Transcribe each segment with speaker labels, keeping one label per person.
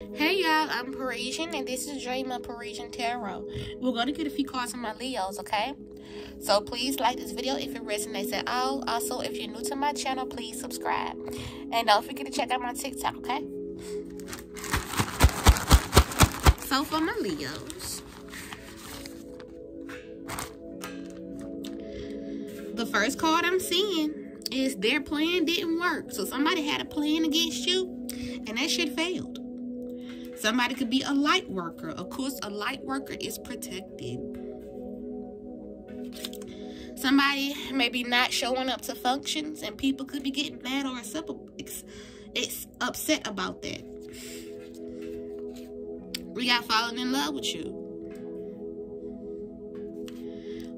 Speaker 1: Hey y'all, I'm Parrisenne and this is Dream of Parrisenne Tarot. We're going to get a few cards from my Leos, okay? So please like this video if it resonates at all. Also, if you're new to my channel, please subscribe. And don't forget to check out my TikTok, okay? So for my Leos. The first card I'm seeing is their plan didn't work. So somebody had a plan against you and that shit failed. Somebody could be a light worker. Of course, a light worker is protected. Somebody maybe not showing up to functions and people could be getting mad or it's upset about that. We got falling in love with you.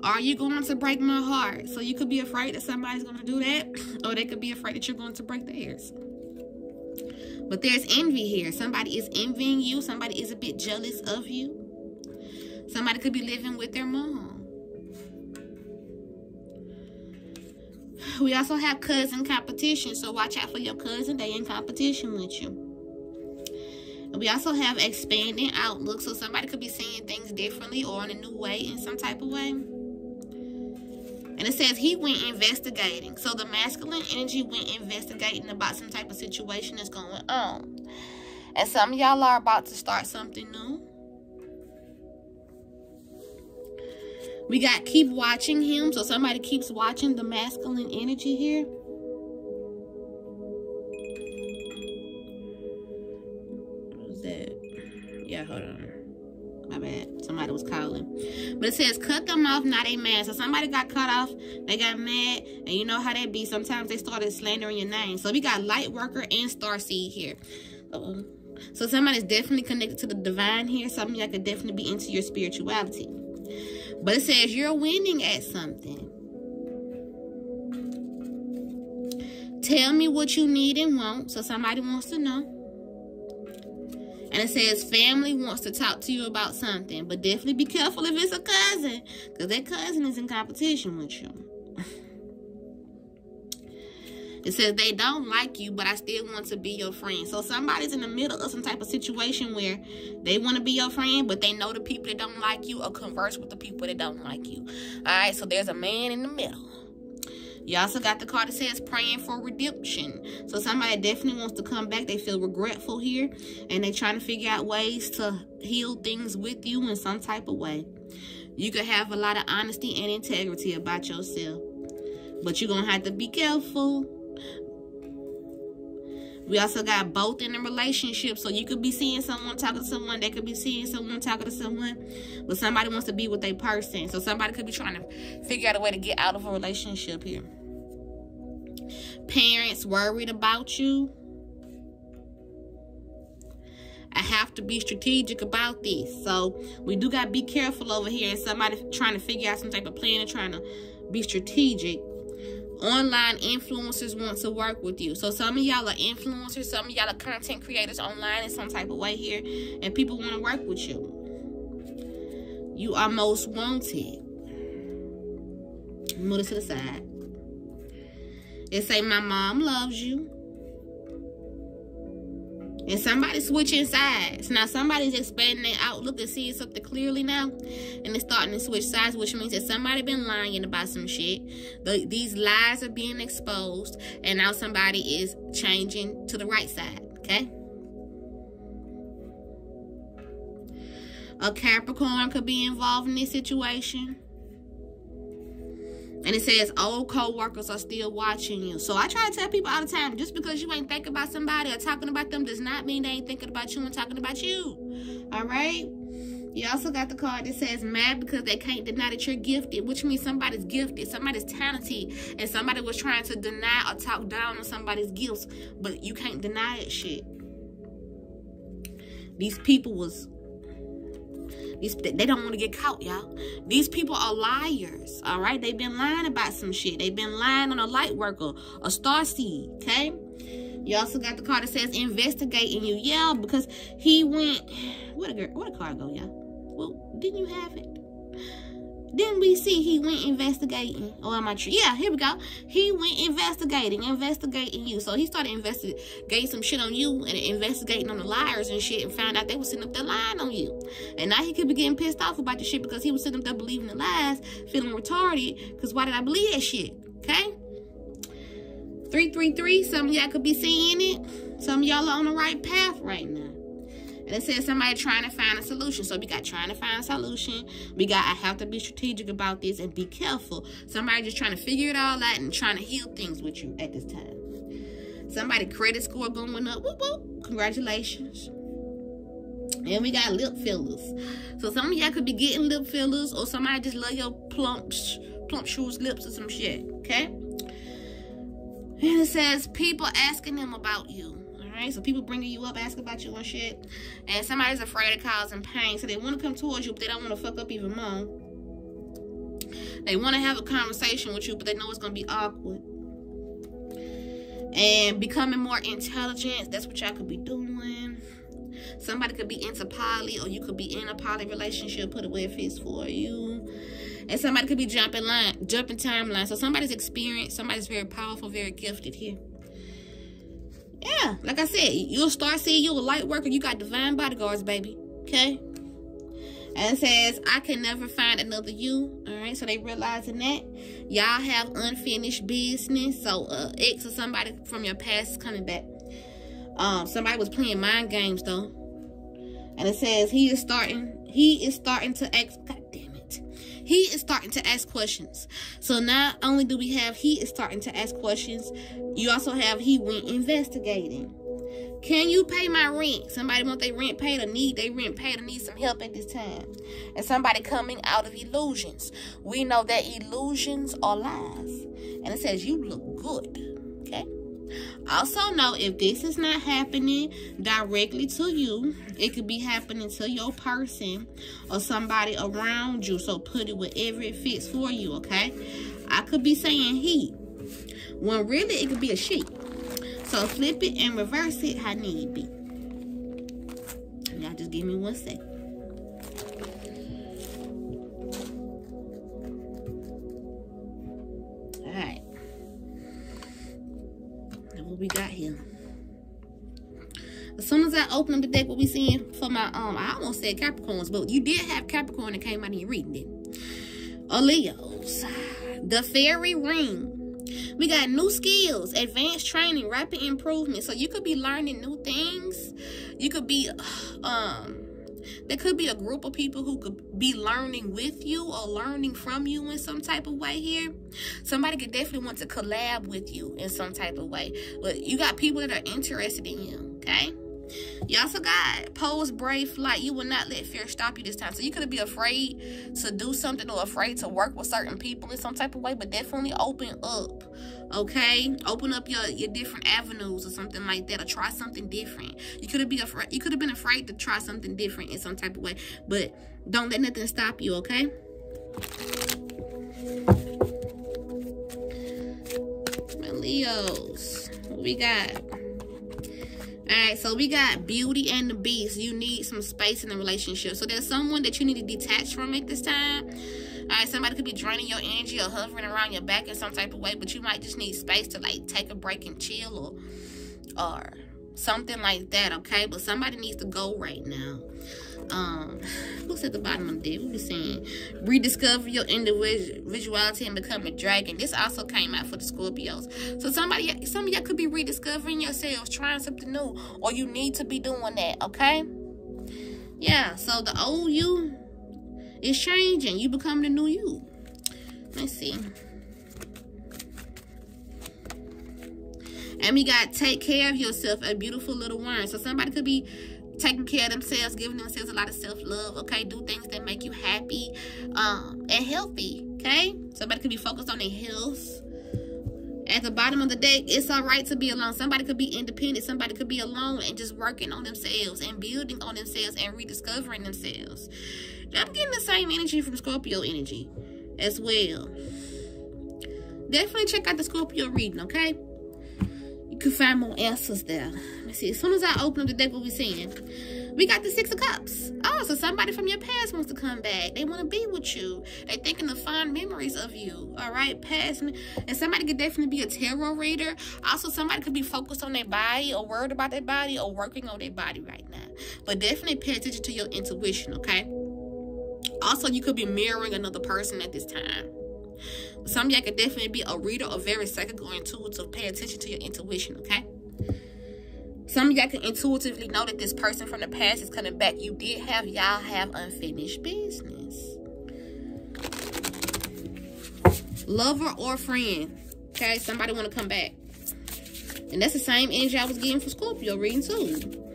Speaker 1: Are you going to break my heart? So you could be afraid that somebody's going to do that. Or they could be afraid that you're going to break theirs. But there's envy here. Somebody is envying you. Somebody is a bit jealous of you. Somebody could be living with their mom. We also have cousin competition. So watch out for your cousin. They in competition with you. we also have expanding outlook. So somebody could be seeing things differently or in a new way in some type of way. And it says he went investigating. So the masculine energy went investigating about some type of situation that's going on. And some of y'all are about to start something new. We got keep watching him. So somebody keeps watching the masculine energy here. But it says, cut them off, not a man. So somebody got cut off. They got mad. And you know how that be. Sometimes they started slandering your name. So we got light worker and star seed here. Uh -oh. So somebody's definitely connected to the divine here. Something that could definitely be into your spirituality. But it says you're winning at something. Tell me what you need and want. So somebody wants to know. And it says family wants to talk to you about something. But definitely be careful if it's a cousin. Because that cousin is in competition with you. It says they don't like you, but I still want to be your friend. So somebody's in the middle of some type of situation where they want to be your friend, but they know the people that don't like you or converse with the people that don't like you. All right, so there's a man in the middle. You also got the card that says praying for redemption. So somebody definitely wants to come back. They feel regretful here. And they're trying to figure out ways to heal things with you in some type of way. You could have a lot of honesty and integrity about yourself. But you're going to have to be careful. We also got both in a relationship. So you could be seeing someone talking to someone. They could be seeing someone talking to someone. But somebody wants to be with a person. So somebody could be trying to figure out a way to get out of a relationship here parents worried about you. I have to be strategic about this. So we do got to be careful over here. And Somebody trying to figure out some type of plan and trying to be strategic. Online influencers want to work with you. So some of y'all are influencers. Some of y'all are content creators online in some type of way here. And people want to work with you. You are most wanted. Move it to the side. It say, my mom loves you. And somebody's switching sides. Now, somebody's expanding their outlook and seeing something clearly now. And they're starting to switch sides, which means that somebody been lying about some shit. The, these lies are being exposed. And now somebody is changing to the right side. Okay? A Capricorn could be involved in this situation. And it says old co-workers are still watching you. So I try to tell people all the time, just because you ain't thinking about somebody or talking about them does not mean they ain't thinking about you and talking about you. All right? You also got the card that says mad because they can't deny that you're gifted, which means somebody's gifted, somebody's talented, and somebody was trying to deny or talk down on somebody's gifts, but you can't deny that shit. These people was these, they don't want to get caught, y'all. These people are liars, all right? They've been lying about some shit. They've been lying on a light worker, a star seed, okay? You also got the card that says investigating you. Yeah, because he went... Where the, where the card go, y'all? Well, didn't you have it? Then we see he went investigating. Oh, am I? Yeah, here we go. He went investigating, investigating you. So he started investigating some shit on you and investigating on the liars and shit and found out they were sitting up there lying on you. And now he could be getting pissed off about the shit because he was sitting up there believing the lies, feeling retarded. Because why did I believe that shit? Okay? 333, some of y'all could be seeing it. Some of y'all are on the right path right now. It says somebody trying to find a solution. So we got trying to find a solution. We got I have to be strategic about this and be careful. Somebody just trying to figure it all out and trying to heal things with you at this time. Somebody credit score going up. Whoop, whoop. Congratulations. And we got lip fillers. So some of y'all could be getting lip fillers or somebody just love your plump, plump shoes lips or some shit. Okay? And it says people asking them about you So people bringing you up, asking about you and shit. And somebody's afraid of causing pain. So they want to come towards you, but they don't want to fuck up even more. They want to have a conversation with you, but they know it's going to be awkward. And becoming more intelligent, that's what y'all could be doing. Somebody could be into poly, or you could be in a poly relationship, put it where it fits for you. And somebody could be jumping line, jumping timeline. So somebody's experienced, somebody's very powerful, very gifted here. Yeah, like I said, you'll start seeing you a light worker. You got divine bodyguards, baby. Okay? And it says, I can never find another you. All right, so they realizing that. Y'all have unfinished business. So, uh, ex or somebody from your past is coming back. Um, somebody was playing mind games, though. And it says, he is starting, he is starting to it. He is starting to ask questions. So not only do we have he is starting to ask questions, you also have he went investigating. Can you pay my rent? Somebody want their rent paid or need they rent paid or need some help at this time. And somebody coming out of illusions. We know that illusions are lies. And it says you look good. Also know if this is not happening directly to you, it could be happening to your person or somebody around you. So put it wherever it fits for you, okay? I could be saying he, when really it could be a she. So flip it and reverse it how need be. Y'all just give me one second. Open the deck, what we seeing for my, um, I almost said Capricorns, but you did have Capricorn that came out in your reading it. Or Leos. The Fairy Ring. We got new skills, advanced training, rapid improvement. So you could be learning new things. You could be, um, there could be a group of people who could be learning with you or learning from you in some type of way here. Somebody could definitely want to collab with you in some type of way. But you got people that are interested in you, okay? You also got pose brave flight. You will not let fear stop you this time. So you could be afraid to do something or afraid to work with certain people in some type of way, but definitely open up. Okay, open up your your different avenues or something like that, or try something different. You could have been afraid. You could have been afraid to try something different in some type of way, but don't let nothing stop you. Okay. Leos, we got? All right, so we got beauty and the beast. You need some space in the relationship. So there's someone that you need to detach from at this time. All right, somebody could be draining your energy or hovering around your back in some type of way, but you might just need space to like take a break and chill or, or something like that, okay? But somebody needs to go right now um who's at the bottom of the? We were saying rediscover your individuality and become a dragon. This also came out for the Scorpios. So somebody some of y'all could be rediscovering yourselves, trying something new, or you need to be doing that, okay? Yeah, so the old you is changing. You become the new you. Let's see. And we got take care of yourself, a beautiful little worm. So somebody could be taking care of themselves, giving themselves a lot of self-love, okay? Do things that make you happy um, and healthy, okay? Somebody could be focused on their health. At the bottom of the deck, it's all right to be alone. Somebody could be independent. Somebody could be alone and just working on themselves and building on themselves and rediscovering themselves. I'm getting the same energy from Scorpio energy as well. Definitely check out the Scorpio reading, okay? Can find more answers there. Let's see. As soon as I open up the deck, what we seeing? We got the Six of Cups. Oh, so somebody from your past wants to come back. They want to be with you. They thinking of fond memories of you. All right, past. And somebody could definitely be a tarot reader. Also, somebody could be focused on their body or worried about their body or working on their body right now. But definitely pay attention to your intuition, okay? Also, you could be mirroring another person at this time. Some of y'all could definitely be a reader or very psychic or intuitive. Pay attention to your intuition, okay? Some of y'all can intuitively know that this person from the past is coming back. You did have, y'all have unfinished business. Lover or friend. Okay, somebody want to come back. And that's the same energy I was getting for Scorpio reading too.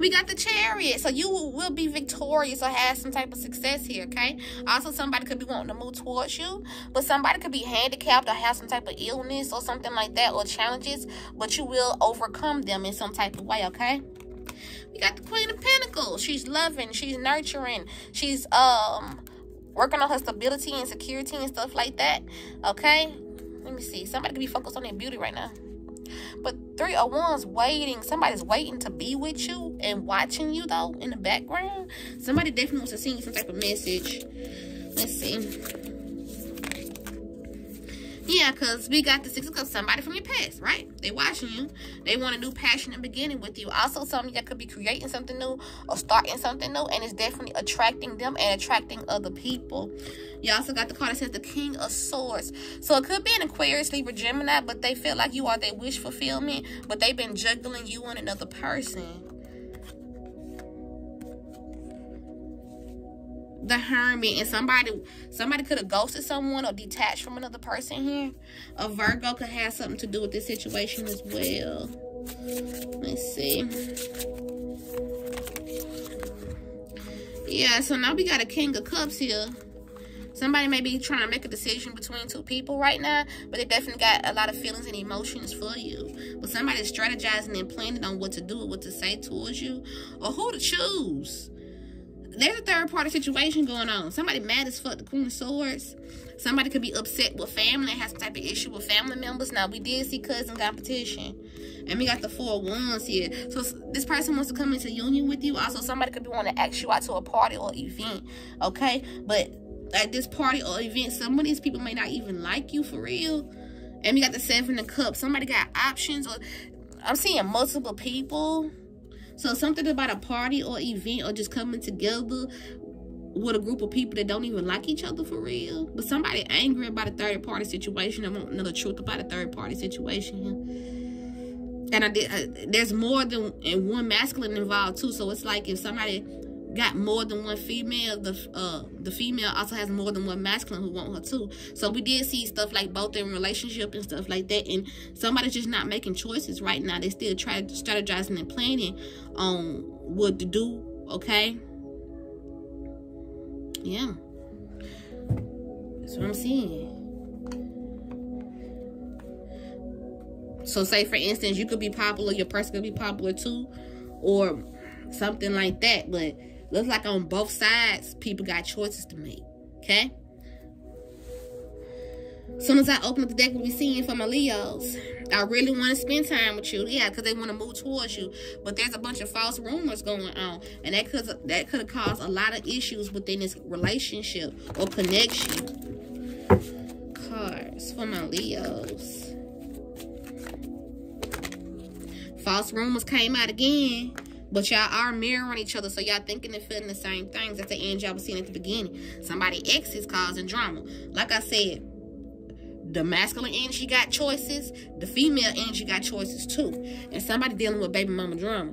Speaker 1: We got the chariot. So you will be victorious or have some type of success here, okay? Also, somebody could be wanting to move towards you, but somebody could be handicapped or have some type of illness or something like that or challenges, but you will overcome them in some type of way, okay? We got the Queen of Pentacles. She's loving, she's nurturing, she's um working on her stability and security and stuff like that, okay? Let me see. Somebody could be focused on their beauty right now. But three oh of wands waiting. Somebody's waiting to be with you and watching you though in the background. Somebody definitely wants to send you some type of message. Let's see. Yeah, because we got the six of cups, somebody from your past, right? They watching you. They want a new passion passionate beginning with you. Also, something that could be creating something new or starting something new, and it's definitely attracting them and attracting other people. You also got the card that says the King of Swords. So it could be an Aquarius, Libra, Gemini, but they feel like you are their wish fulfillment, but they've been juggling you and another person. The hermit and somebody somebody could have ghosted someone or detached from another person here. A virgo could have something to do with this situation as well. Let's see. Yeah so now we got a king of cups here. Somebody may be trying to make a decision between two people right now but they definitely got a lot of feelings and emotions for you. But somebody's strategizing and planning on what to do or what to say towards you or who to choose there's a third party situation going on. Somebody mad as fuck, the Queen of Swords. Somebody could be upset with family, has some type of issue with family members. Now, we did see cousin competition. And we got the four wands here. So, this person wants to come into union with you. Also, somebody could be wanting to ask you out to a party or event. Okay? But at this party or event, some of these people may not even like you for real. And we got the seven of cups. Somebody got options. or I'm seeing multiple people so something about a party or event or just coming together with a group of people that don't even like each other for real. But somebody angry about a third party situation. I want another truth about a third party situation. And I did. Uh, there's more than one masculine involved too. So it's like if somebody got more than one female, the uh the female also has more than one masculine who want her too. So we did see stuff like both in relationship and stuff like that. And somebody's just not making choices right now. They still try strategizing and planning on what to do. Okay. Yeah. That's what I'm seeing. So say for instance, you could be popular, your person could be popular too, or something like that. But Looks like on both sides, people got choices to make. Okay? Soon as I open up the deck, we'll be seeing for my Leos. I really want to spend time with you. Yeah, because they want to move towards you. But there's a bunch of false rumors going on. And that could that could have caused a lot of issues within this relationship or connection. Cards for my Leos. False rumors came out again. But y'all are mirroring each other, so y'all thinking and feeling the same things. That's the end y'all was seeing at the beginning. Somebody X is causing drama. Like I said, the masculine energy got choices. The female energy got choices too. And somebody dealing with baby mama drama.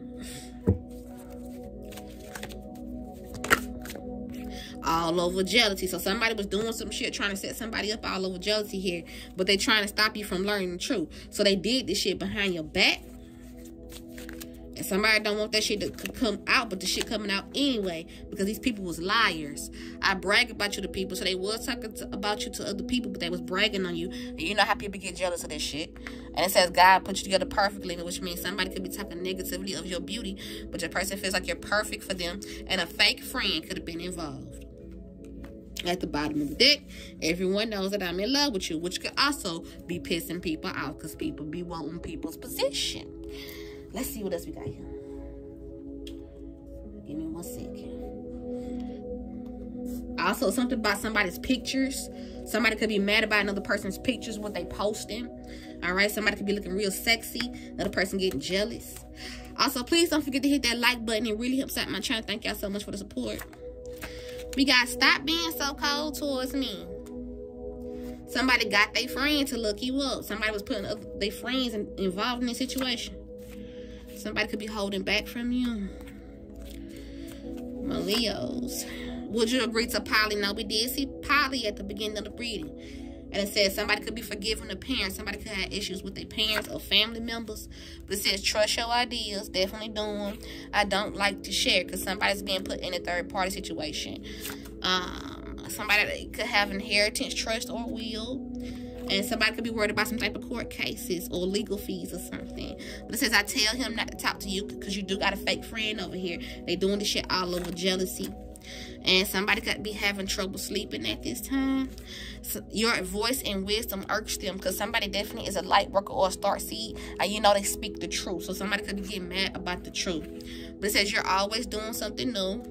Speaker 1: all over jealousy. So somebody was doing some shit trying to set somebody up all over jealousy here. But they trying to stop you from learning the truth. So they did this shit behind your back. Somebody don't want that shit to come out, but the shit coming out anyway because these people was liars. I brag about you to people, so they was talking to, about you to other people, but they was bragging on you. And you know how people get jealous of this shit. And it says God put you together perfectly, which means somebody could be talking negatively of your beauty, but your person feels like you're perfect for them, and a fake friend could have been involved. At the bottom of the deck, everyone knows that I'm in love with you, which could also be pissing people off because people be wanting people's position. Let's see what else we got here. toxic. Also, something about somebody's pictures. Somebody could be mad about another person's pictures, what they posting. All right, somebody could be looking real sexy. Another person getting jealous. Also, please don't forget to hit that like button. It really helps out my channel. Thank y'all so much for the support. We got stop being so cold towards me. Somebody got their friend to look you up. Somebody was putting their friends in, involved in the situation. Somebody could be holding back from you. My Leos. Would you agree to poly? No, we did see poly at the beginning of the reading. And it says somebody could be forgiving the parents. Somebody could have issues with their parents or family members. But it says trust your ideas. Definitely doing. I don't like to share because somebody's being put in a third party situation. Um, somebody could have inheritance, trust, or will. And somebody could be worried about some type of court cases or legal fees or something. But it says, I tell him not to talk to you because you do got a fake friend over here. They doing this shit all over jealousy. And somebody could be having trouble sleeping at this time. So your voice and wisdom irks them because somebody definitely is a light worker or a star seed. And you know they speak the truth. So somebody could be getting mad about the truth. But it says you're always doing something new.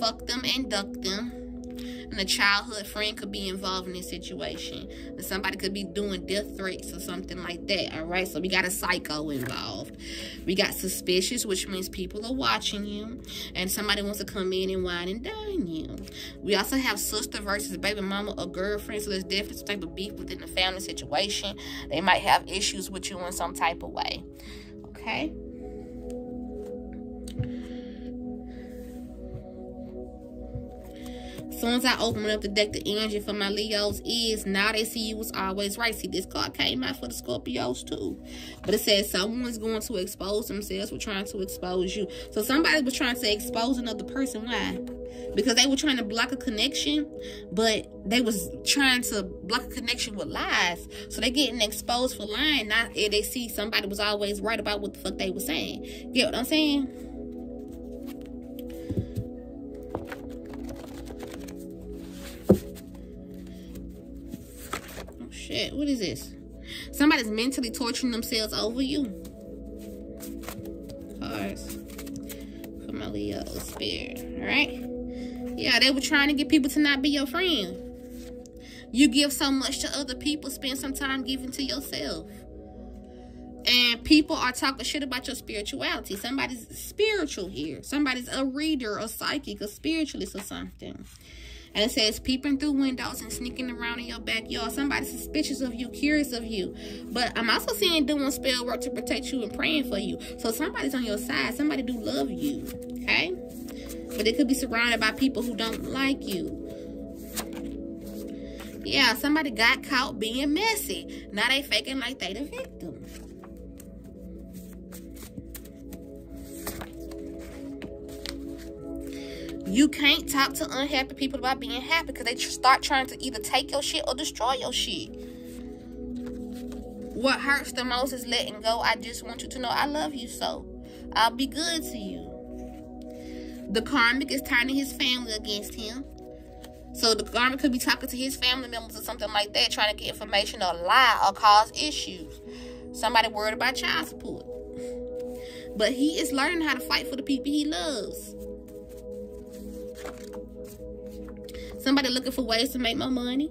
Speaker 1: Fuck them and duck them and a childhood friend could be involved in this situation. And somebody could be doing death threats or something like that. All right, so we got a psycho involved. We got suspicious, which means people are watching you, and somebody wants to come in and wine and dine you. We also have sister versus baby mama or girlfriend, so there's definitely some type of beef within the family situation. They might have issues with you in some type of way. Okay. Soon as I open up the deck, the energy for my Leos is now they see you was always right. See, this card came out for the Scorpios too. But it says someone's going to expose themselves for trying to expose you. So somebody was trying to expose another person. Why? Because they were trying to block a connection, but they was trying to block a connection with lies. So they getting exposed for lying. Not they see somebody was always right about what the fuck they were saying. Get what I'm saying? Shit, what is this? Somebody's mentally torturing themselves over you. Cards. For my Leo spirit. Alright? Yeah, they were trying to get people to not be your friend. You give so much to other people, spend some time giving to yourself. And people are talking shit about your spirituality. Somebody's spiritual here. Somebody's a reader, a psychic, a spiritualist or something. And it says peeping through windows and sneaking around in your backyard. Somebody suspicious of you, curious of you. But I'm also seeing doing spell work to protect you and praying for you. So somebody's on your side. Somebody do love you. Okay? But it could be surrounded by people who don't like you. Yeah, somebody got caught being messy. Now they faking like they the victim. You can't talk to unhappy people about being happy because they start trying to either take your shit or destroy your shit. What hurts the most is letting go. I just want you to know I love you so. I'll be good to you. The karmic is turning his family against him. So the karmic could be talking to his family members or something like that, trying to get information or lie or cause issues. Somebody worried about child support. But he is learning how to fight for the people he loves. Somebody looking for ways to make more money.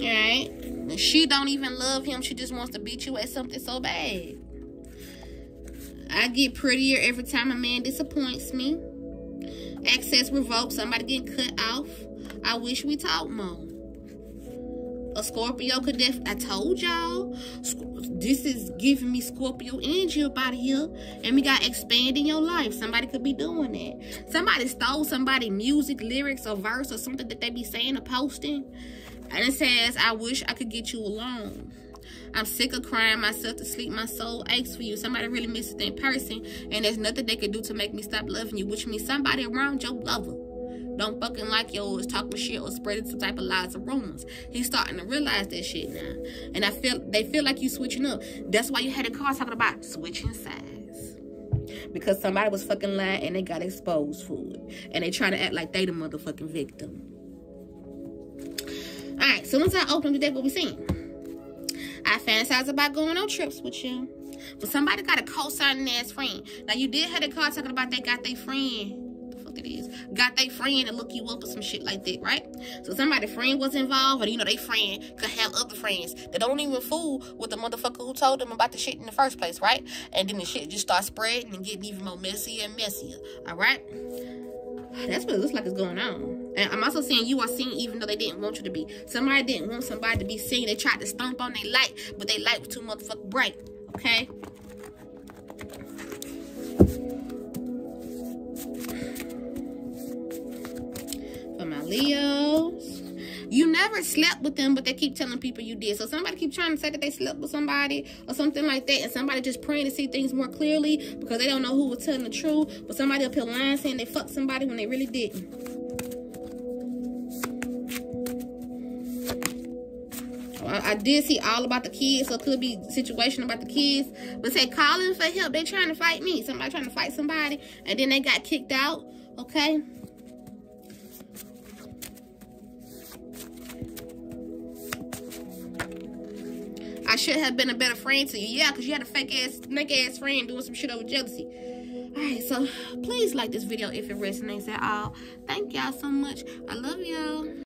Speaker 1: Alright? She don't even love him. She just wants to beat you at something so bad. I get prettier every time a man disappoints me. Access revoked. Somebody getting cut off. I wish we talked more. Scorpio could def I told y'all this is giving me Scorpio energy about here. And we got expanding your life. Somebody could be doing that. Somebody stole somebody music, lyrics, or verse or something that they be saying or posting. And it says, I wish I could get you alone. I'm sick of crying myself to sleep. My soul aches for you. Somebody really misses that person. And there's nothing they can do to make me stop loving you. Which means somebody around your lover don't fucking like yo yours, talking shit or spreading some type of lies or rumors. He's starting to realize that shit now. And I feel they feel like you switching up. That's why you had a card talking about switching sides. Because somebody was fucking lying and they got exposed for it. And they trying to act like they the motherfucking victim. Alright, so once I open the deck, what we seeing? I fantasize about going on trips with you. But somebody got a co-signing ass friend. Now you did have a call talking about they got their friend Got their friend to look you up or some shit like that, right? So somebody friend was involved, or you know, they friend could have other friends that don't even fool with the motherfucker who told them about the shit in the first place, right? And then the shit just starts spreading and getting even more messier and messier. Alright? That's what it looks like is going on. And I'm also saying you are seen even though they didn't want you to be. Somebody didn't want somebody to be seen. They tried to stomp on their light, but they light was too motherfucking bright. Okay? Leos. You never slept with them, but they keep telling people you did. So somebody keep trying to say that they slept with somebody or something like that, and somebody just praying to see things more clearly because they don't know who was telling the truth. But somebody up here lying saying they fucked somebody when they really didn't. I did see all about the kids, so it could be situation about the kids. But say calling for help, they trying to fight me. Somebody trying to fight somebody, and then they got kicked out. Okay. I should have been a better friend to you. Yeah, because you had a fake ass, snake ass friend doing some shit over jealousy. Alright, so please like this video if it resonates at all. Thank y'all so much. I love y'all.